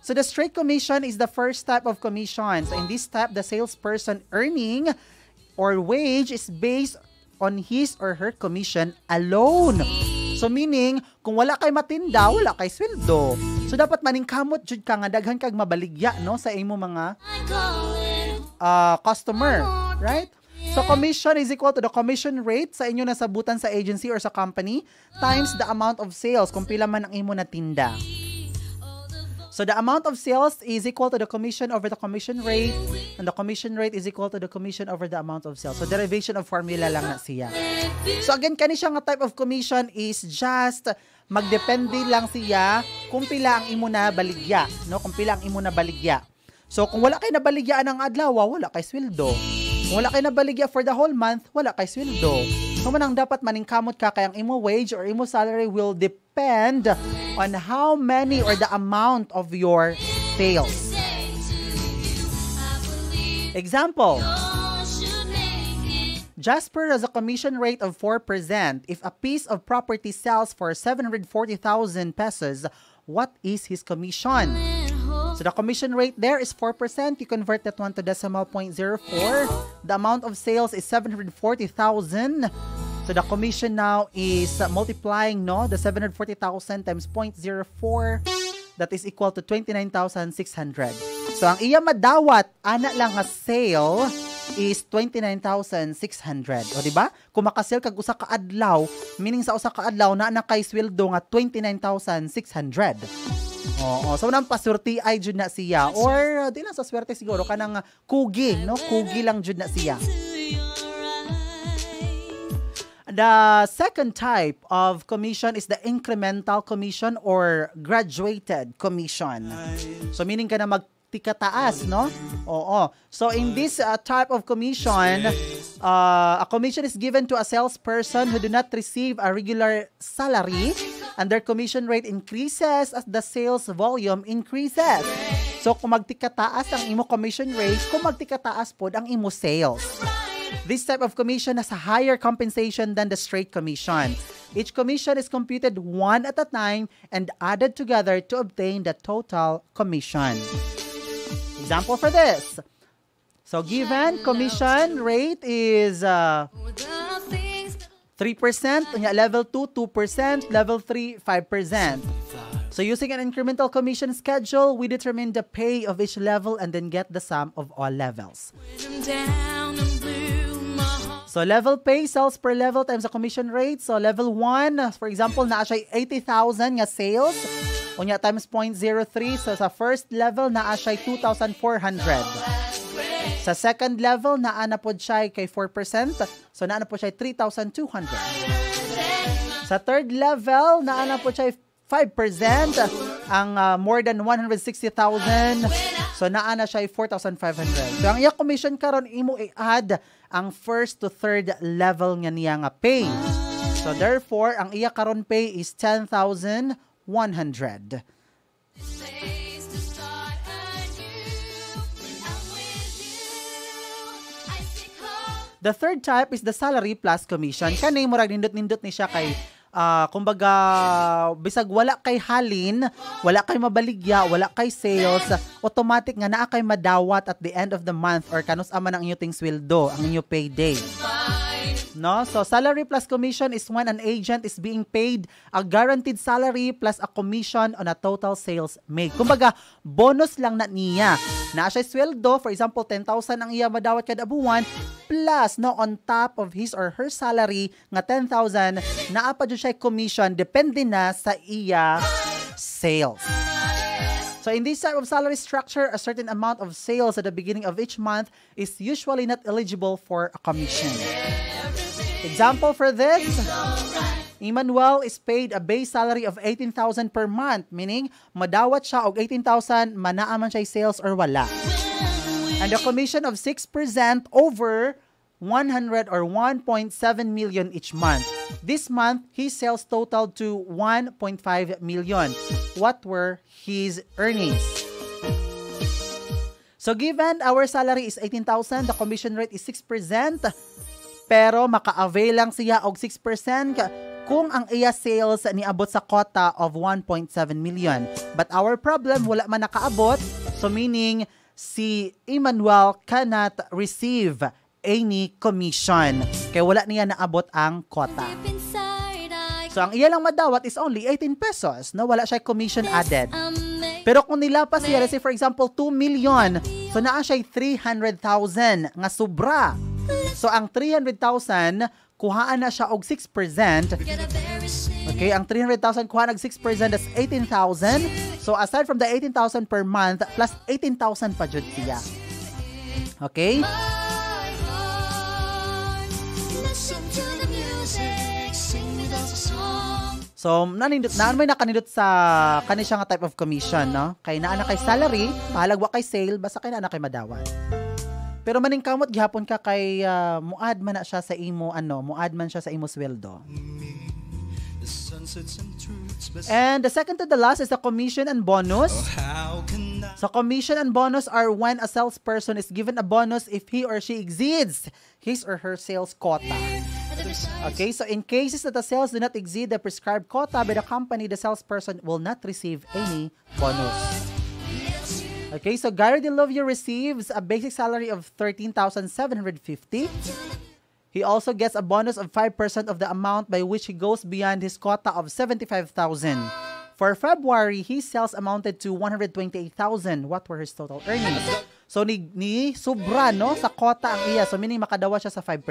So the straight commission is the first type of commission. So in this type, the salesperson earning or wage is based on his or her commission alone. So meaning, kung wala kay matinda, wala kay sweldo. So dapat maningkamot jud ka nga daghan kag mabaligya no sa imo mga uh, customer, right? So commission is equal to the commission rate sa inyo nasabutan sa agency or sa company times the amount of sales kung pila man ang imo na tinda. So the amount of sales is equal to the commission over the commission rate and the commission rate is equal to the commission over the amount of sales. So derivation of formula lang na siya. So again, kani siya nga type of commission is just magdepende lang siya kung pila ang imo na baligya, no? Kung pila ang imo na baligya. So kung wala kay nabaligyaan ang adlaw, wala kay sweldo. Kung wala kay nabaligya for the whole month, wala kay sweldo. So manang dapat maningkamot ka kay ang imo wage or imo salary will depend on how many or the amount of your sales. Example, Jasper has a commission rate of 4%. If a piece of property sells for 740,000 pesos, what is his commission? So the commission rate there is 4%. You convert that one to decimal point zero four. The amount of sales is 740,000. So the commission now is uh, multiplying no the 740,000 times 0.04 that is equal to 29,600. So ang iya madawat ana lang nga sale is 29,600. O di ba? Kung makasale kag usa ka adlaw, meaning sa usa ka adlaw na na kay sweldo nga 29,600. Oo, so nang pasurti ay jud na siya or uh, di lang sa swerte siguro kanang kugi, no? Kugi lang jud na siya. The second type of commission is the incremental commission or graduated commission. So meaning ka na magtikataas, no? Oo. So in this uh, type of commission, uh, a commission is given to a salesperson who do not receive a regular salary and their commission rate increases as the sales volume increases. So kung magtikataas ang imo commission rate, kung magtikataas pod ang imo sales. This type of commission has a higher compensation than the straight commission. Each commission is computed one at a time and added together to obtain the total commission. Example for this. So given commission rate is uh, 3%, unya level 2, 2%, level 3, 5%. So using an incremental commission schedule, we determine the pay of each level and then get the sum of all levels. So level pay, sales per level times the commission rate. So level 1, for example, naa siya 80,000 nga sales. Unya times 0.03. So sa first level, naa siya 2,400. Sa second level, naa na po siya kay 4%. So naa na po siya 3,200. Sa third level, naa na po siya 5%. Ang uh, more than 160,000. So naa na siya 4,500. So ang iya commission karon imo i-add ang first to third level nga niya nga pay. So therefore, ang iya karon pay is 10,100. The third type is the salary plus commission. Kani murag nindot-nindot ni siya kay ah, kumbaga bisag wala kay halin, wala kay mabaligya, wala kay sales, automatic nga naa kay madawat at the end of the month or kanus aman ang inyong sweldo, ang inyong payday. No? So salary plus commission is when an agent is being paid a guaranteed salary plus a commission on a total sales made. Kumbaga, bonus lang na niya. Na siya sweldo, for example, 10,000 ang iya madawat kada buwan, plus no on top of his or her salary nga 10,000, naa pa siya commission depende na sa iya sales. So in this type of salary structure, a certain amount of sales at the beginning of each month is usually not eligible for a commission. Example for this, Emmanuel is paid a base salary of 18,000 per month, meaning madawat siya og 18,000, manaaman siya sales or wala. And a commission of 6% over 100 or 1.7 million each month. This month, his sales totaled to 1.5 million. What were his earnings? So given our salary is 18,000, the commission rate is 6%, pero maka-avail lang siya og 6% ka- kung ang iya sales niabot sa quota of 1.7 million. But our problem, wala man nakaabot, so meaning si Emmanuel cannot receive any commission. Kaya wala niya naabot ang quota. So ang iya lang madawat is only 18 pesos, no? Wala siya commission added. Pero kung nilapas siya, let's say for example, 2 million, so naa siya 300,000 nga sobra. So ang 300,000, kuhaan na siya og 6%. Get a very sick Okay, ang 300,000 kuha nag 6%, that's 18,000. So aside from the 18,000 per month, plus 18,000 pa jud siya. Okay? So, nanindot, naan may nakanindot sa kani siya nga type of commission, no? Kay naa na kay salary, pahalagwa kay sale, basta kay naa na kay madawat. Pero maning kamot gihapon ka kay ah, muad man na siya sa imo ano, muad man siya sa imo sweldo. And the second to the last is the commission and bonus. I? So commission and bonus are when a salesperson is given a bonus if he or she exceeds his or her sales quota. Okay, so in cases that the sales do not exceed the prescribed quota by the company, the salesperson will not receive any bonus. Okay, so Gary Delovio receives a basic salary of 13,750. He also gets a bonus of 5% of the amount by which he goes beyond his quota of 75,000. For February, his sales amounted to 128,000. What were his total earnings? So ni, ni sobra no sa quota ang iya. So meaning makadawa siya sa 5%.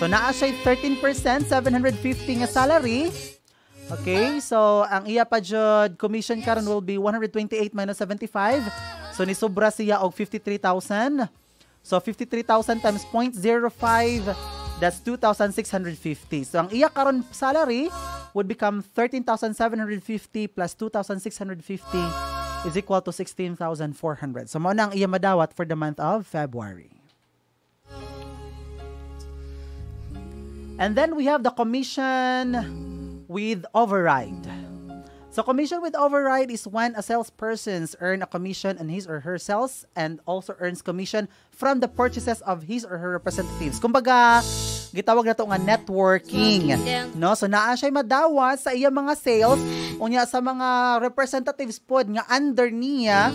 So naa siya 13%, 750 nga salary. Okay, so ang iya pa jud commission karon will be 128 minus 75. So ni sobra siya og 53,000. So 53,000 times 0.05 that's 2,650. So ang iya karon salary would become 13,750 plus 2,650 is equal to 16,400. So mao na ang iya madawat for the month of February. And then we have the commission with override. So commission with override is when a salesperson earn a commission on his or her sales and also earns commission from the purchases of his or her representatives. Kumbaga, gitawag na to nga networking. No? So naa siya madawat sa iya mga sales unya sa mga representatives pod nga under niya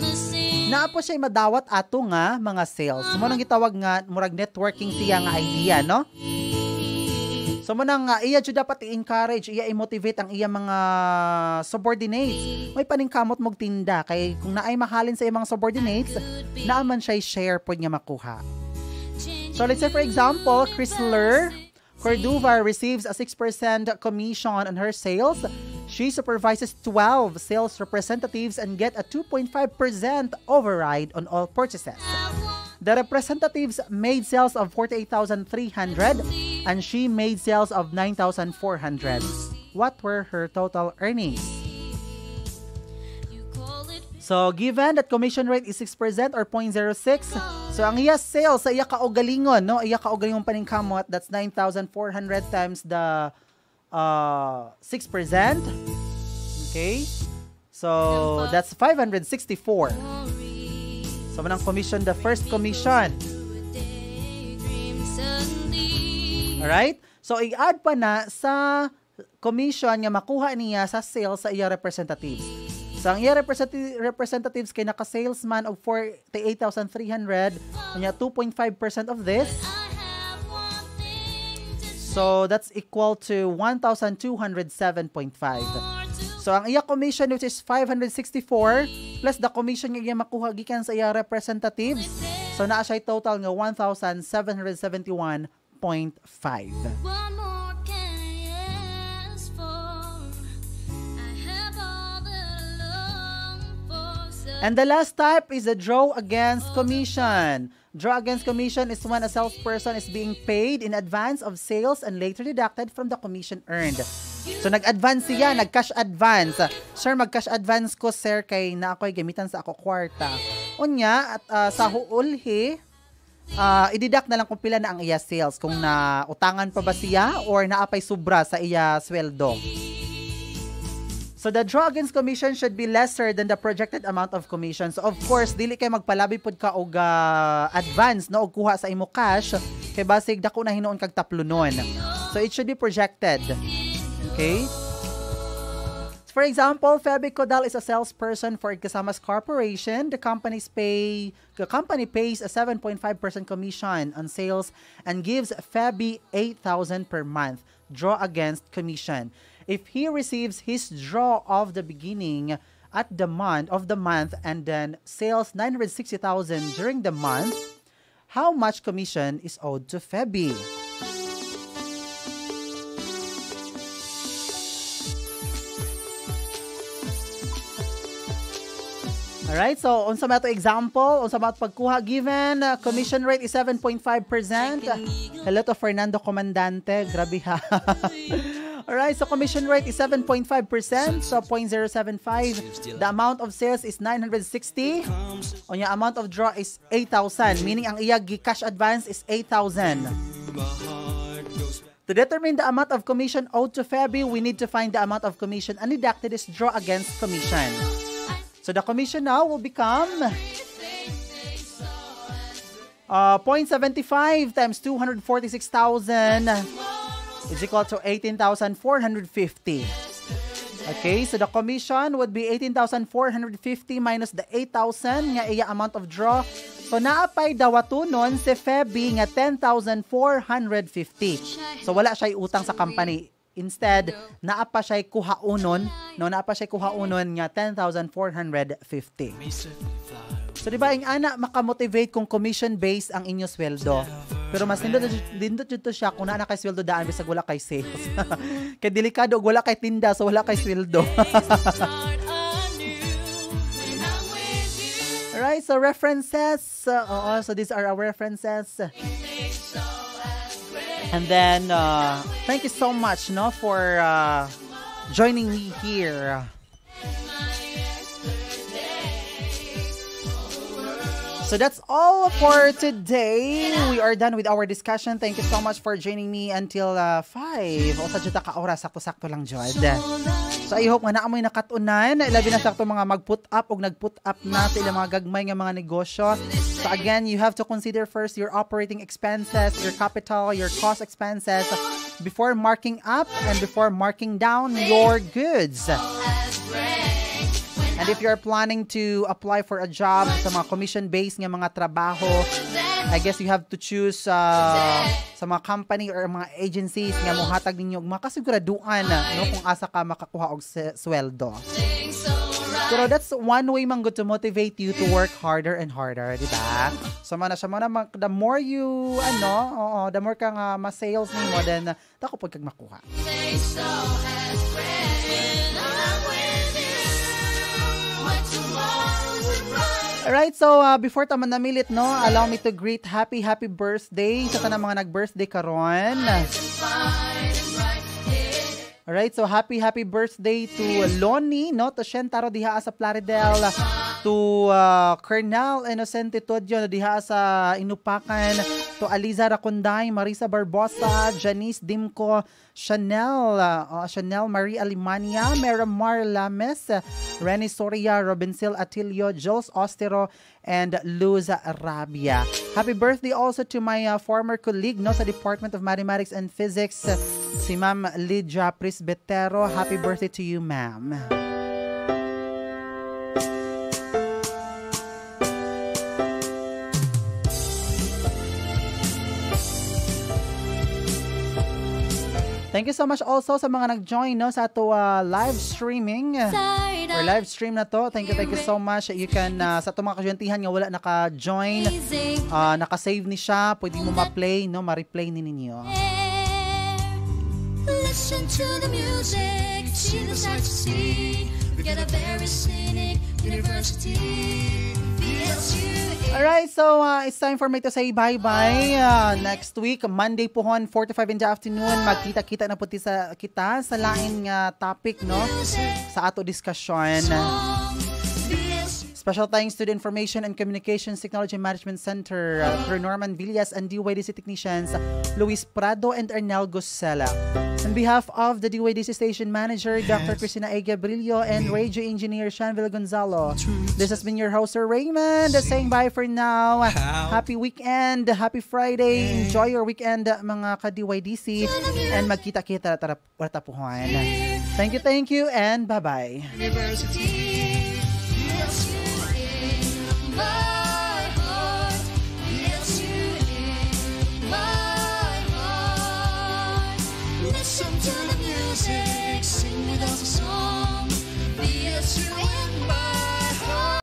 naa po siya madawat ato nga mga sales. Mo nang gitawag nga murag networking siya nga idea, no? So mo nang nga iya jud dapat i-encourage, iya i-motivate ang iya mga subordinates. May paningkamot mog tinda kay kung naay mahalin sa mga subordinates, naaman siya share pod nga makuha. So let's say for example, Chrysler Corduva receives a 6% commission on her sales. She supervises 12 sales representatives and get a 2.5% override on all purchases. The representatives made sales of 48,300 and she made sales of 9,400. What were her total earnings? So given that commission rate is 6% or 0.06, So ang iya sales sa iya kaugalingon, no? Iya kaugalingon paningkamot, that's 9,400 times the uh, 6%. Okay? So that's 564. So manang commission, the first commission. Alright? So i-add pa na sa commission nga makuha niya sa sales sa iya representatives. So ang iya representati- representatives kay naka-salesman og 48,300, kanya 2.5% of this. So that's equal to 1,207.5. So ang iya commission which is 564 plus the commission nga iya makuha gikan sa iya representatives. So naa siya total nga 1,771.5. What more can I ask for? I have all that I long for. So And the last type is a draw against commission. Draw against commission is when a salesperson is being paid in advance of sales and later deducted from the commission earned. So nag-advance siya, nag-cash advance. Sir, mag-cash advance ko sir kay na ako'y gamitan sa ako kwarta. Unya at ah, sa huulhi, ah, i-deduct na lang kung pila na ang iya sales kung na utangan pa ba siya or naapay sobra sa iya sweldo. So the draw against commission should be lesser than the projected amount of commission. So of course, dili kay magpalabi pud ka og ah, advance no og kuha sa imo cash kay basig dako na hinuon kag taplunon. So it should be projected. Okay? For example, Feby Codal is a salesperson for Kasamas Corporation. The company's pay the company pays a 7.5% commission on sales and gives Feby 8,000 per month draw against commission. If he receives his draw of the beginning at the month of the month and then sales 960,000 during the month, how much commission is owed to Feby? Alright, so unsa to example, unsa to pagkuha given, uh, commission rate is 7.5%. Hello to Fernando Comandante, grabe ha. Alright, so commission rate is 7.5%, so 0.075. The amount of sales is 960. On your amount of draw is 8,000, meaning ang iya cash advance is 8,000. To determine the amount of commission owed to Feby, we need to find the amount of commission undeducted is draw against commission. So the commission now will become uh, 0.75 times 246,000 is equal to 18,450. Okay, so the commission would be 18,450 minus the 8,000 nga iya amount of draw. So naapay dawatunon si Feby nga 10,450. So wala siya utang sa company. Instead, naapa siya kuhaunon, no, naapa siya kuhaunon nga 10,450. So di ba ang ana makamotivate kung commission based ang inyo sweldo. Pero mas nindot nindot jud siya kung naa na kay sweldo daan bisag wala kay sales. kay delikado wala kay tinda so wala kay sweldo. Alright, so references. Uh, oo, so these are our references. And then, uh, thank you so much, no, for uh, joining me here. So that's all for today. We are done with our discussion. Thank you so much for joining me until uh, 5. O sa ka oras, sakto-sakto lang, Jod. So I hope nga naamoy nakatunan. Labi na sakto mga mag-put up o nag-put up na sa ilang mga gagmay nga mga negosyo. So again, you have to consider first your operating expenses, your capital, your cost expenses before marking up and before marking down your goods. And if you're planning to apply for a job sa mga commission-based nga mga trabaho, I guess you have to choose uh, sa mga company or mga agencies nga mohatag ninyo og makasiguraduan no kung asa ka makakuha og sweldo. Pero that's one way man good to motivate you to work harder and harder, di ba? So man siya man the more you ano, oo, the more ka nga ma-sales nimo then uh, dako pud kag makuha. Alright, so uh, before taman namilit, no, allow me to greet happy, happy birthday sa tanang mga nag-birthday karon. Alright, so happy, happy birthday to Lonnie, no, to Shentaro diha sa Plaridel. To uh, Colonel Inocente Todyo na diha sa Inupakan, to Aliza Raconday, Marisa Barbosa, Janice Dimco, Chanel, uh, uh, Chanel Marie Alimania, Maramar Lames, Renny Soria, Robincil Atilio, Jules Ostero, and Luz Rabia. Happy birthday also to my uh, former colleague no, sa Department of Mathematics and Physics, si Ma'am Lydia Prisbetero. Happy birthday to you, ma'am. Thank you so much also sa mga nag-join no, sa ato uh, live streaming or live stream na to. Thank you, thank you so much. You can, uh, sa itong mga kasyentihan nga wala naka-join, uh, naka-save ni siya, pwede mo ma-play, no, ma-replay ni ninyo. Listen to the music, see the sights to see. We got a very scenic university. Alright, so uh, it's time for me to say bye-bye. Uh, next week, Monday po hon, 45 in the afternoon, magkita-kita na po sa kita sa laing uh, topic, no? Sa ato discussion. Special thanks to the Information and Communications Technology Management Center uh, through Norman Villas and DYDC technicians Luis Prado and Arnel Gosela. On behalf of the DYDC station manager, Dr. Cristina A. Gabrillo and radio engineer Shanville Gonzalo, this has been your host, Sir Raymond, saying bye for now. Happy weekend, happy Friday. Enjoy your weekend, mga ka-DYDC. And magkita-kita tara tapuhan. Thank you, thank you, and bye-bye. Listen to the music, sing with us a song.